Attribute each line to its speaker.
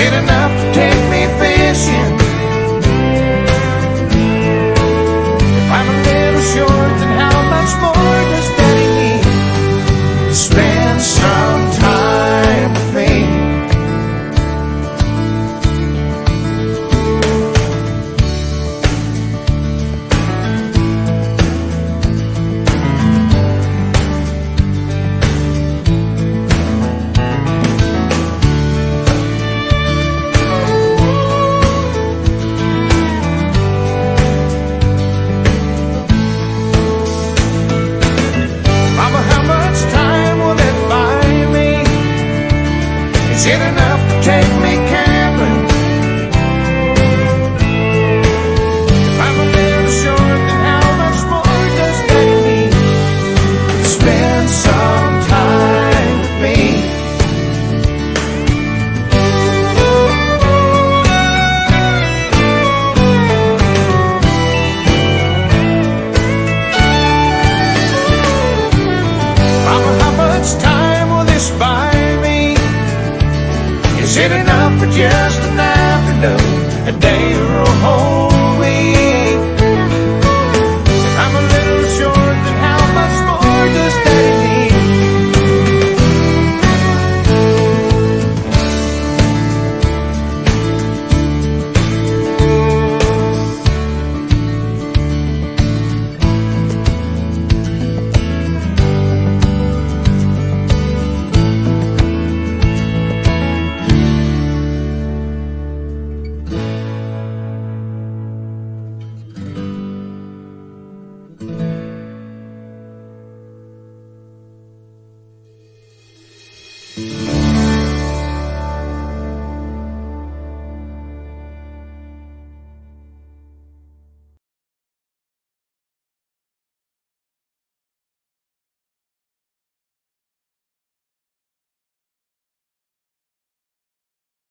Speaker 1: sitting up Is it enough to take me camping? If I'm a little short, then how much more does that mean? Spend some time with me. Mama, how much time Is it enough for just an afternoon, a day or a whole